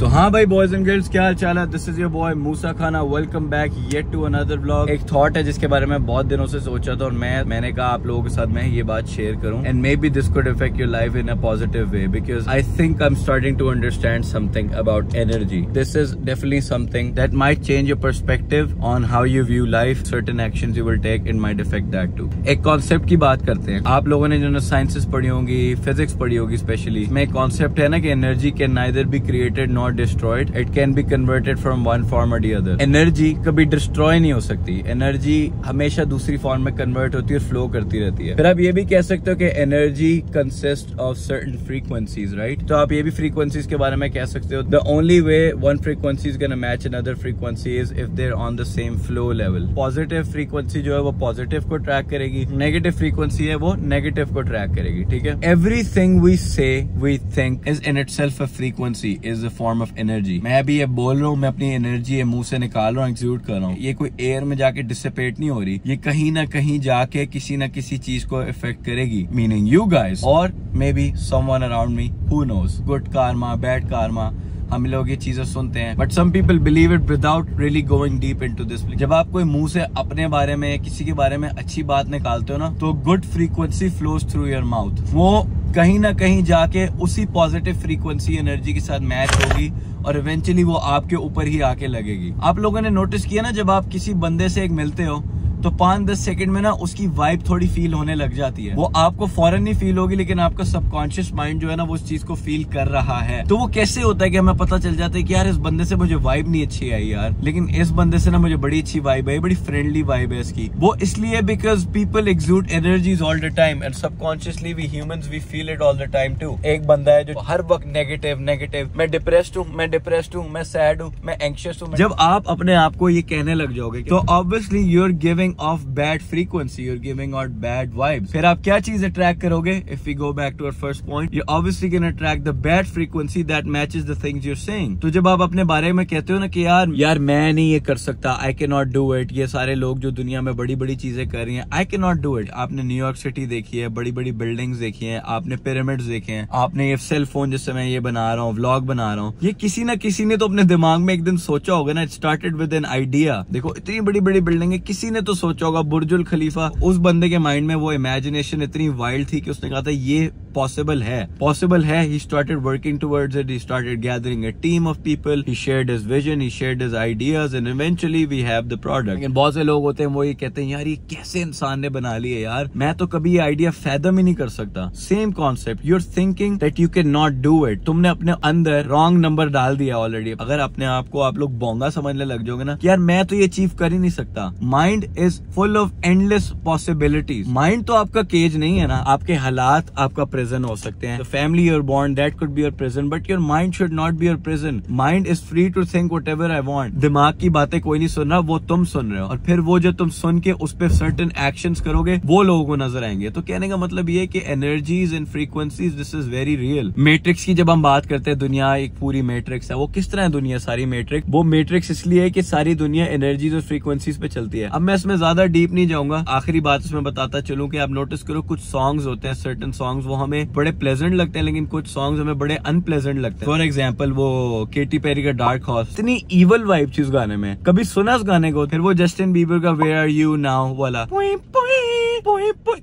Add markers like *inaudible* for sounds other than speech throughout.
तो हाँ भाई बॉयज़ एंड गर्ल्स क्या चाल है? This is your boy Musa खाना welcome back yet to another blog एक थॉट है जिसके बारे में बहुत दिनों से सोचा था और मैं, मैंने कहा आप लोगों के साथ मैं ये बात शेयर करूँ। And maybe this could effect your life in a positive way because I think I am starting to understand something about energy this is definitely something that might change your perspective on how you view life certain action you will take in might effect that to एक concept की बात करते हैं। आप लोगों ने जो sciences पढ़ी होंगी फिजिक्स पढ़ी होगी स्पेशली में कॉन्सेप्ट है ना कि energy can neither be created not destroyed it can be converted from one form और दी अदर एनर्जी कभी डिस्ट्रॉय नहीं हो सकती. एनर्जी हमेशा दूसरी फॉर्म में कन्वर्ट होती है और फ्लो करती रहती है. फिर आप ये भी कह सकते हो कि energy consist of certain frequencies right तो आप ये भी फ्रीक्वेंसीज के बारे में कह सकते हो. The only way one frequency is match another frequency is if they're on the same flow level positive frequency जो है वो पॉजिटिव को ट्रैक करेगी. नेगेटिव फ्रीक्वेंसी है वो नेगेटिव को ट्रैक करेगी, ठीक है? Everything we say we think is in itself a frequency is a form of energy मैं अभी ये बोल रहा हूँ, मैं अपनी एनर्जी मुँह से निकाल रहा हूँ एग्जीक्यूट कर रहा हूँ। ये कोई एयर में जाके डिसिपेट नहीं हो रही। ये कहीं ना कहीं जाके किसी ना किसी चीज़ को इफ़ेक्ट करेगी। मीनिंग यू गाइस और maybe someone around me who knows good karma bad karma हम लोग ये चीज़ें सुनते हैं। But some people believe it without really going deep into this जब आप कोई मुँह से अपने बारे में, किसी के बारे में अच्छी बात निकालते हो ना तो good frequency flows through your mouth वो कहीं ना कहीं जाके उसी पॉजिटिव फ्रीक्वेंसी एनर्जी के साथ मैच होगी और इवेंचुअली वो आपके ऊपर ही आके लगेगी। आप लोगों ने नोटिस किया ना, जब आप किसी बंदे से एक मिलते हो तो पाँच दस सेकंड में ना उसकी वाइब थोड़ी फील होने लग जाती है। वो आपको फॉरन नहीं फील होगी लेकिन आपका सबकॉन्शियस माइंड जो है ना वो उस चीज़ को फील कर रहा है। तो वो कैसे होता है कि हमें पता चल जाता है कि यार इस बंदे से मुझे वाइब नहीं अच्छी आई यार। लेकिन इस बंदे से ना मुझे बड़ी अच्छी वाइब आई बड़ी फ्रेंडली वाइब है इसकी। वो इसलिए because people exude energies all the time and subconsciously we humans we feel it all the time to एक बंदा है जो हर वक्त नेगेटिव नेगेटिव मैं डिप्रेस्ड हूँ मैं डिप्रेस्ड हूँ मैं सैड हूँ मैं एंशियस हूँ जब आप अपने आप को ये कहने लग जाओगे तो obviously you are giving off bad frequency, you're giving out bad vibes. फिर आप क्या चीज़ अट्रैक्ट करोगे? If we go back to our first point, you're obviously gonna attract the bad frequency that matches the things you're saying. तो जब आप अपने बारे में कहते हो ना कि यार यार मैं नहीं ये कर सकता, I cannot do it, ये सारे लोग जो दुनिया में बड़ी बड़ी चीज़ें कर रही हैं, I cannot do it. आपने न्यूयॉर्क सिटी देखी है बड़ी बड़ी बिल्डिंग्स देखी है, आपने पिरामिड्स देखे हैं, आपने ये सेल फ़ोन जिससे मैं ये बना रहा हूँ व्लॉग बना रहा हूँ, ये किसी ना किसी ने तो अपने दिमाग में एक दिन सोचा होगा ना it started with an idea देखो, इतनी बड़ी बड़ी बिल्डिंग है, किसी ने तो सोचा होगा, बुर्जुल खलीफा, उस बंदे के माइंड में वो इमेजिनेशन इतनी वाइल्ड थी कि उसने कहा था, ये पॉसिबल है। पॉसिबल है he started working towards it he started gathering a team of people he shared his vision he shared his ideas and eventually we have the product लेकिन बहुत से लोग होते हैं, वो ये कहते हैं, यार, ये कैसे इंसान ने बना लिया यार? मैं तो कभी ये आइडिया फैदम ही नहीं कर सकता. Same concept you are thinking that you can not do it तुमने अपने अंदर रॉन्ग नंबर डाल दिया ऑलरेडी अगर अपने आप को आप लोग बोंगा समझने लग जाओगे ना, यार, मैं तो ये अचीव कर ही नहीं सकता. Mind is full of endless possibilities mind तो आपका केज नहीं है ना, आपके हालात आपका प्रेजेंट हो सकते हैं। Family your bond that could be your present but your mind should not be your present mind is free to think whatever I want दिमाग की बातें कोई नहीं सुन रहा, वो तुम सुन रहे हो। और फिर वो जो तुम सुन के उस पर सर्टन एक्शन करोगे, वो लोगों को नज़र आएँगे। तो कहने का मतलब ये कि energies and frequencies this is very real metrics की जब हम बात करते हैं, दुनिया एक पूरी मेट्रिक्स है। वो किस तरह है दुनिया, सारी मेट्रिक्स वो मेट्रिक्स इसलिए है कि सारी दुनिया एनर्जीज और फ्रीक्वेंसीज पे चलती है। अब मैं इसमें ज़्यादा डीप नहीं जाऊँगा। आखिरी बात उसमें बताता चलूँ की आप नोटिस करो कुछ सॉन्ग्स होते हैं सर्टन सॉन्ग्स वो हमें बड़े प्लेजेंट लगते हैं लेकिन कुछ सॉन्ग्स हमें बड़े अनप्लेजेंट लगते हैं। फॉर एग्ज़ाम्पल वो केटी पेरी का डार्क हॉर्स इतनी इवल वाइब थी उस गाने में। कभी सुना उस गाने को फिर वो जस्टिन बीबर का वेयर आर यू नाउ वाला। पुई, पुई,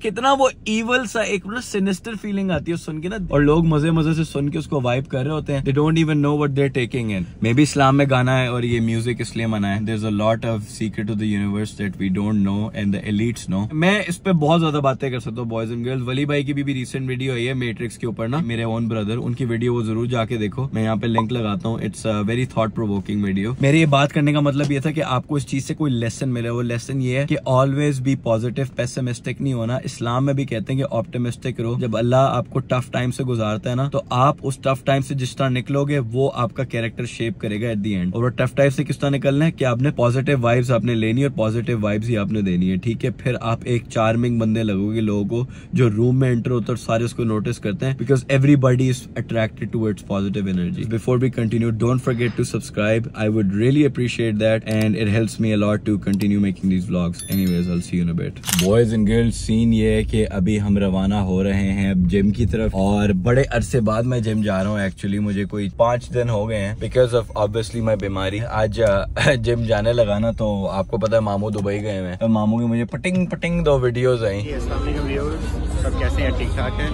कितना वो इवल सा एक मतलब सिनिस्टर फीलिंग आती है सुन के ना और लोग मज़े मज़े से सुन के उसको वाइब कर रहे होते हैं। They don't even know what they're taking in maybe इस्लाम में गाना है और ये म्यूज़िक इसलिए मना है। Is a lot of secret of the universe that we don't know and the elites know मैं इस पे बहुत ज़्यादा बातें कर सकता हूँ बॉयज़ एंड गर्ल्स वली भाई की भी, भी रिसेंट वीडियो आई है मेट्रिक्स के ऊपर ना मेरे ओन ब्रदर उनकी वीडियो वो ज़रूर जाके देखो। मैं यहाँ पे लिंक लगाता हूँ। It's very thought provoking video मेरे ये बात करने का मतलब ये था कि आपको इस चीज़ से कोई लेसन मिले। वो लेसन ये है कि ऑलवेज बी पॉजिटिव पेसिमिस्टिक नहीं होना। इस्लाम में भी कहते हैं कि ऑप्टिमिस्टिक रहो। जब अल्लाह आपको टफ टाइम से गुजारता है ना तो आप उस टफ टाइम से जिस तरह निकलोगे, वो आपका कैरेक्टर शेप करेगा एट दी एंड और टफ टाइम से किस तरह निकलना है? कि आपने पॉजिटिव वाइब्स आपने लेनी और पॉजिटिव वाइब्स ही आपने देनी है, ठीक है? फिर आप एक चार्मिंग बंदे लगोगे लोगों को, जो रूम में एंटर होता सारे उसको नोटिस करते हैं because everybody is attracted towards positive energy before we continue don't forget to subscribe I would really appreciate that and it helps me a lot to continue making these vlogs anyways I see you in a bit boys and girl scene ये है कि अभी हम रवाना हो रहे हैं अब जिम की तरफ़ और बड़े अरसे बाद मैं जिम जा रहा हूँ एक्चुअली मुझे कोई पाँच दिन हो गए हैं बिकॉज़ ऑफ़ ऑब्वियसली मैं बीमारी आज जिम *laughs* जाने लगा ना तो आपको पता है मामू दुबई गए हुए तो मामू की मुझे पटिंग पटिंग दो वीडियोज़ आई। सब कैसे हैं? ठीक ठाक हैं?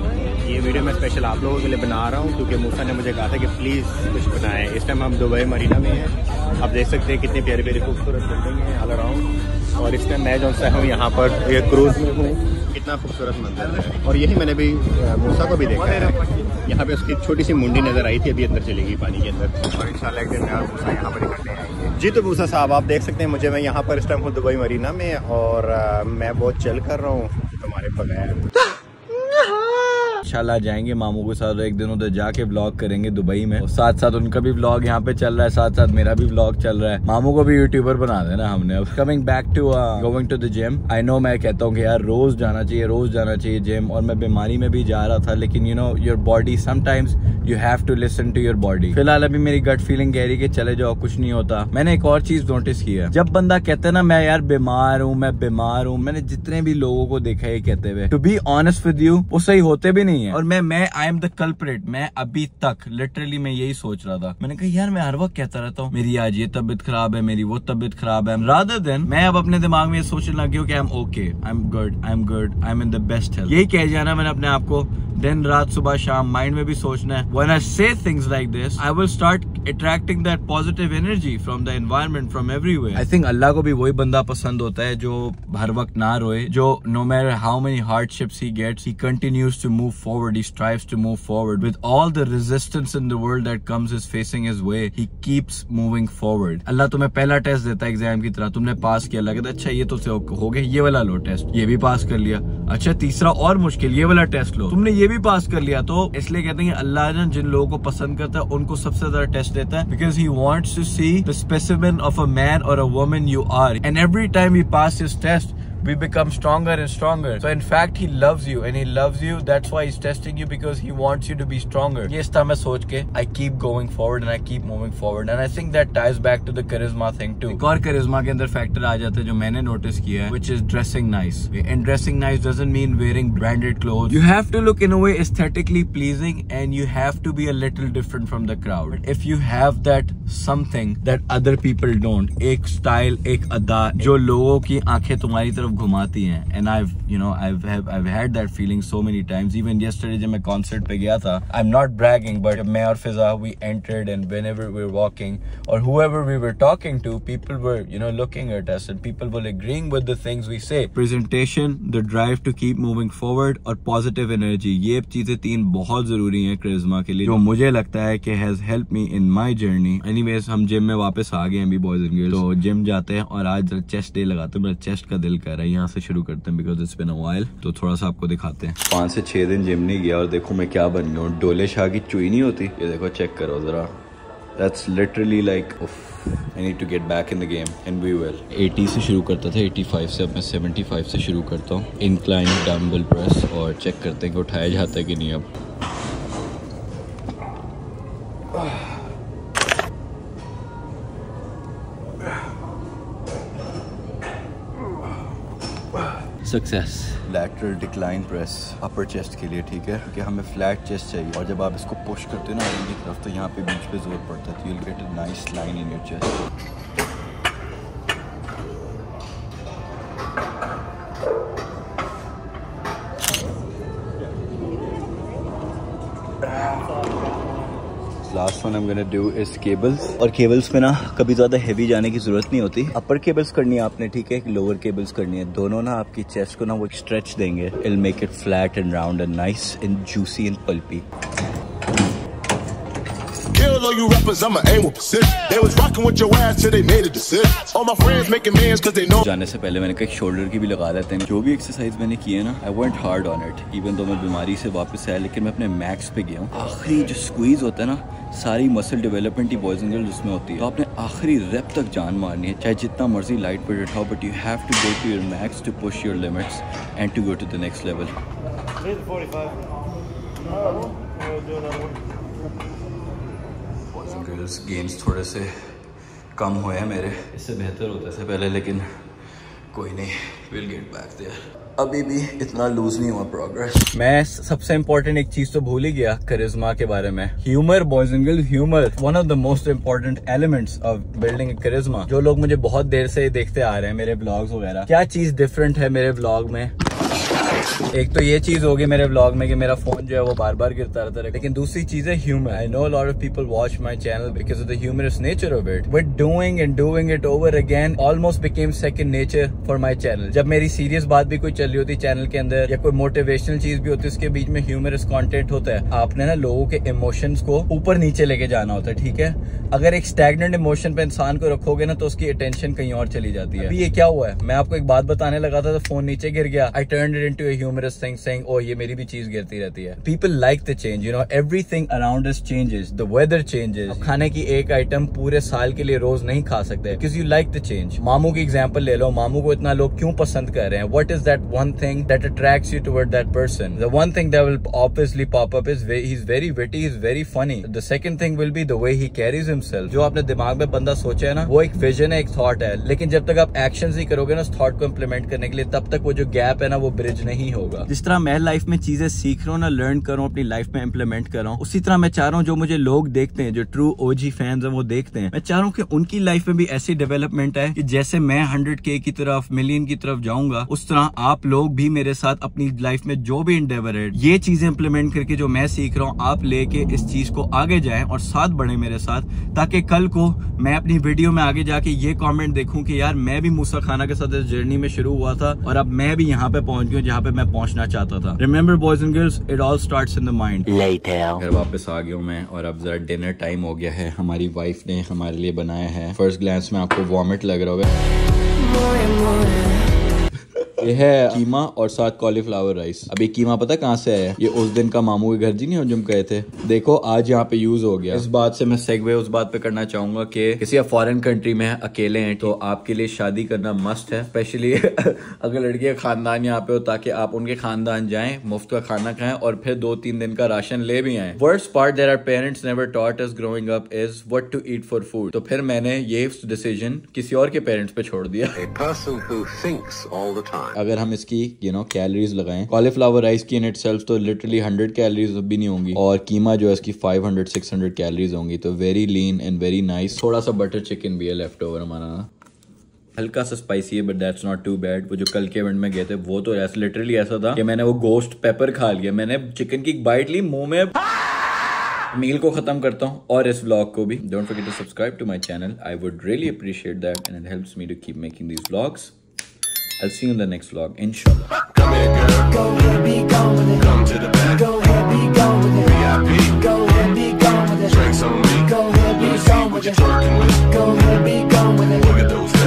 ये वीडियो मैं स्पेशल आप लोगों के लिए बना रहा हूँ क्योंकि मूसा ने मुझे कहा था कि प्लीज़ कुछ बनाएँ। इस टाइम हम दुबई मरीना में हैं। आप देख सकते हैं कितनी प्यारी प्यारी खूबसूरत बिल्डिंग है ऑल अराउंड और इस टाइम मैं जो सा हूँ यहाँ पर ये क्रूज में हूँ। कितना खूबसूरत मंदिर है। और यही मैंने भी मूसा को भी देखा है। यहाँ पे उसकी छोटी सी मुंडी नज़र आई थी अभी अंदर चलेगी पानी के अंदर। और इन एक दिन मैं और मूसा यहाँ पर इकट्ठे आएँगे जी तो मूसा साहब आप देख सकते हैं मुझे मैं यहाँ पर इस टाइम हूँ दुबई मरीना में और मैं बहुत चल कर रहा हूँ। तुम्हारे बगैर। इंशाल्लाह जाएँगे। मामू के साथ एक दिन उधर जाके ब्लॉग करेंगे दुबई में। साथ साथ उनका भी ब्लॉग यहाँ पे चल रहा है। साथ साथ मेरा भी ब्लॉग चल रहा है। मामू को भी यूट्यूबर बना देना हमने अब। Coming back to going to the gym I know मैं कहता हूँ कि यार रोज जाना चाहिए, रोज जाना चाहिए जिम और मैं बीमारी में भी जा रहा था, लेकिन you know your body sometimes you have to listen to your body फ़िलहाल अभी मेरी गट फीलिंग कह रही है चले जाओ, कुछ नहीं होता। मैंने एक और चीज़ नोटिस की है। जब बंदा कहते ना, मैं यार बीमार हूँ, मैं बीमार हूँ। मैंने जितने भी लोगों को देखा है कहते हुए। To be honest with you वो सही होते भी नहीं है। और मैं मैं आई एम द कल्परेट मैं अभी तक लिटरली मैं यही सोच रहा था। मैंने कहा यार मैं हर वक्त कहता रहता हूँ मेरी आज ये तबियत खराब है मेरी वो तबियत खराब है। रादर देन मैं अब अपने दिमाग में ये सोचने लग गया कि I am okay I am good I am good I am in the best health यही कह जाना मैंने अपने आप को। दिन रात सुबह शाम माइंड में भी सोचना है। When I say things like this I will start attracting that positive energy from the environment from everywhere I think अल्लाह को भी वही बंदा पसंद होता है जो हर वक्त ना रोए जो no matter how many hardships he gets he continues to move forward he strives to move forward. With all the resistance in the world that comes, is facing his way, he keeps moving forward. Allah तुम्हें पहला test देता है exam की तरह. तुमने पास किया. कहता अच्छा ये तो हो गया, ये वाला लो टेस्ट ये भी पास कर लिया. अच्छा तीसरा और मुश्किल, ये वाला टेस्ट लो. तुमने ये भी पास कर लिया. तो इसलिए कहते हैं अल्लाह जिन लोगों को पसंद करता है, उनको सबसे ज़्यादा टेस्ट देता है. Because he wants to see the of a man और a woman you are and every time you pass his test we become stronger and stronger. So in fact, he loves you and he loves you. That's why he's testing you because he wants you to be stronger. Yes, मैं सोच के I keep going forward and I keep moving forward. And I think that ties back to the charisma thing too. एक और charisma के अंदर factor आ जाता है जो मैंने notice किया है, which is dressing nice. And dressing nice doesn't mean wearing branded clothes. You have to look in a way aesthetically pleasing and you have to be a little different from the crowd. But if you have that something that other people don't, एक style, एक अदा जो लोगों की आंखें तुम्हारी तरफ तरफ़ घुमाती हैं and I you know I had that feeling so many times even yesterday जब मैं कॉन्सर्ट पे गया था I am not bragging but मैं और Fiza we entered and whenever we were walking और whoever we were talking to, people were, you know, looking at us and people were agreeing with the things we say. Presentation, the drive to keep moving forward, और positive energy. ये चीज़ें तीन बहुत ज़रूरी हैं क्रिज्मा के लिए, जो मुझे लगता है कि has help me in my journey anyways हम जिम में वापस आ गए हैं अभी बॉयज़ एंड गर्ल्स तो जिम जाते हैं और आज चेस्ट डे लगाते हैं, मेरा चेस्ट का दिल कर रहा है यहाँ से शुरू करते हैं बिकॉज़ इट्स बिन ऑयल तो थोड़ा सा आपको दिखाते हैं। पाँच से छह दिन जिम नहीं गया और देखो मैं क्या बन गया हूँ। डोले शाह की चुई नहीं होती? ये देखो चेक करो जरा। That's literally like I need to get back in the game and we well 80 से शुरू करता था 85 से अब मैं 75 से शुरू करता हूँ। इनक्लाइन डम्बल प्रेस और चेक करते हैं कि उठाया जाता है कि नहीं अब। Success lateral decline press upper chest के लिए, ठीक है? क्योंकि हमें फ्लैट चेस्ट चाहिए। और जब आप इसको पुश करते हो ना तरफ़ तो यहाँ पे बीच पे ज़ोर पड़ता है तो you'll get a nice line in your chest am one I'm do is cables और केबल्स में ना कभी ज़्यादा हैवी जाने की ज़रूरत नहीं होती। अपर केबल्स करनी है आपने, ठीक है? लोअर केबल्स करनी है। दोनों ना आपकी चेस्ट को ना वो स्ट्रेच देंगे। I'll make it flat and round and nice and juicy and pulpy Kill all you rappers, I'ma aim with precision. They was rocking with your ass till they made a decision. All my friends making mans cause they know. जाने से पहले मैंने कहा shoulder की भी लगा लेते हैं जो भी एक्सरसाइज मैंने की है ना I went hard on it even though मैं बीमारी से वापस आया लेकिन मैं अपने मैक्स पे गया हूँ आखिरी जो स्क्वीज होता है ना सारी मसल डेवलपमेंट ही बॉयज़ एंड गर्ल्स उसमें होती है तो आपने आखिरी रेप तक जान मारनी है चाहे जितना मर्ज़ी लाइट पे उठाओ but you have to go to your max to push your limits and to go to the next level girls games थोड़े से कम हुए हैं मेरे। इससे बेहतर होता इससे पहले लेकिन कोई नहीं विल गेट बैक देयर अभी भी इतना लूज नहीं हुआ प्रोग्रेस मैं सबसे इम्पोर्टेंट एक चीज़ तो भूल ही गया करिश्मा के बारे में। Humour boys and girls humour one of the most important elements of building charisma जो लोग मुझे बहुत देर से देखते आ रहे हैं मेरे ब्लॉग्स वगैरह। क्या चीज़ डिफरेंट है मेरे ब्लॉग में? एक तो ये चीज़ होगी मेरे ब्लॉग में कि मेरा फ़ोन जो है वो बार बार गिरता रहता है। लेकिन दूसरी चीज़ है humour I know lot of people watch my channel because of the humorous nature of it but doing and doing it over again almost became second nature for my channel जब मेरी सीरियस बात भी कोई चल रही होती channel के अंदर या कोई मोटिवेशनल चीज़ भी होती है, उसके बीच में ह्यूमरस कॉन्टेंट होता है, आपने ना लोगों के इमोशंस को ऊपर नीचे लेके जाना होता है, ठीक है? अगर एक स्टैगनेंट इमोशन पे इंसान को रखोगे ना तो उसकी अटेंशन कहीं और चली जाती है। अभी ये क्या हुआ है? मैं आपको एक बात बताने लगा था तो फ़ोन नीचे गिर गया। I turn it humorous thing saying oh ये मेरी भी चीज़ गिरती रहती है people like the change you know everything around us changes the weather changes खाने की एक आइटम पूरे साल के लिए रोज नहीं खा सकते because you like the change मामू की एग्ज़ाम्पल ले लो मामू को इतना लोग क्यों पसंद कर रहे हैं what is that one thing that attracts you toward that person the one thing that will obviously pop up is he is very witty is very funny the second thing will be the way he carries himself जो आपने दिमाग में बंदा सोचा है ना वो एक विजन है एक थॉट है लेकिन जब तक आप एक्शन ही करोगे ना उस थॉट को इम्प्लीमेंट करने के लिए तब तक वो जो गैप है ना वो ब्रिज नहीं होगा। जिस तरह मैं लाइफ में चीज़ें सीख रहा हूँ ना लर्न कर अपनी लाइफ में इम्प्लीमेंट कर रहा हूँ, उसी तरह मैं चाह रहा हूँ जो मुझे लोग देखते हैं, जो ट्रू ओजी फैंस हैं, वो देखते हैं। मैं चाह रहा हूँ कि उनकी लाइफ में भी ऐसी डेवलपमेंट है कि जैसे मैं हंड्रेड के की तरफ़ मिलियन की तरफ़ जाऊँगा, उस तरह आप लोग भी मेरे साथ अपनी लाइफ में जो भी इंडेवर है, ये चीज़ें इंप्लीमेंट करके जो मैं सीख रहा हूँ, आप लेके इस चीज़ को आगे जाए और साथ बढ़े मेरे साथ, ताकि कल को मैं अपनी वीडियो में आगे जाके ये कॉमेंट देखूँ कि यार, मैं भी मूसा खाना के साथ इस जर्नी में शुरू हुआ था और अब मैं भी यहाँ पे पहुँच गया जहाँ पे मैं पहुँचना चाहता था। Remember boys and girls it all start in the mind घर वापस आ गया हूँ मैं और अब जरा डिनर टाइम हो गया है। हमारी वाइफ ने हमारे लिए बनाया है। फ़र्स्ट ग्लांस में आपको वॉमिट लग रहा होगा। ये है कीमा और साथ कॉलीफ्लावर राइस अभी कीमा पता कहाँ से आया ये उस दिन का मामू के घर जी नहीं हो जम गए थे? देखो आज यहाँ पे यूज़ हो गया। इस बात से मैं सेगवे उस बात पे करना चाहूँगा कि किसी फॉरेन कंट्री में अकेले हैं तो आपके लिए शादी करना मस्ट है। स्पेशली *laughs* अगर लड़की का खानदान यहाँ पे हो ताकि आप उनके खानदान जाए मुफ़्त का खाना खाएँ और फिर दो तीन दिन का राशन ले भी आए। Worst part there are parents never taught is growing up is what to eat for food तो फिर मैंने ये डिसीज़न किसी और के पेरेंट्स पे छोड़ दिया। अगर हम इसकी यू नो कैलोरीज लगाएँ कॉलीफ्लावर राइस की इन इट तो लिटरली हंड्रेड कैलोरीज भी नहीं होंगी, और कीमा जो है इसकी five hundred six hundred calories होंगी तो very lean and very nice थोड़ा सा बटर चिकन भी है लेफ़्ट ओवर हमारा। हल्का सा स्पाइसी है but that's not too bad वो जो कल के इवेंट में गए थे, वो तो ऐसा लिटरली ऐसा था कि मैंने वो गोस्ट पेपर खा लिया। मैंने चिकन की बाइट ली, मुँह में मील को खत्म करता हूँ, और इस व्लॉग को भी। Don't forget to subscribe to my channel I would really appreciate that and it helps me to keep making these vlogs I'll see you in the next vlog, inshallah. Come here, girl. Go ahead, be gone with it. Come to the back. Go ahead, be gone with it. VIP. Go ahead, be gone with it. Drinks on me. Go ahead, be gone with it. Go ahead, be gone with it. Look at those.